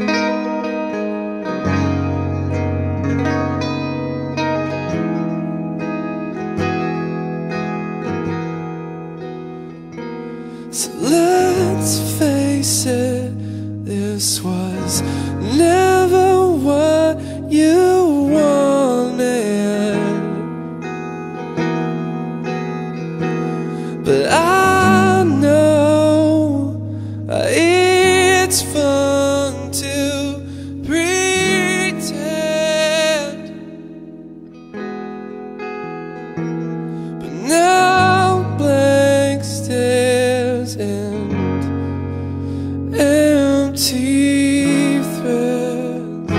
So let's face it, this was never what you wanted. But I But now blank stares and empty threads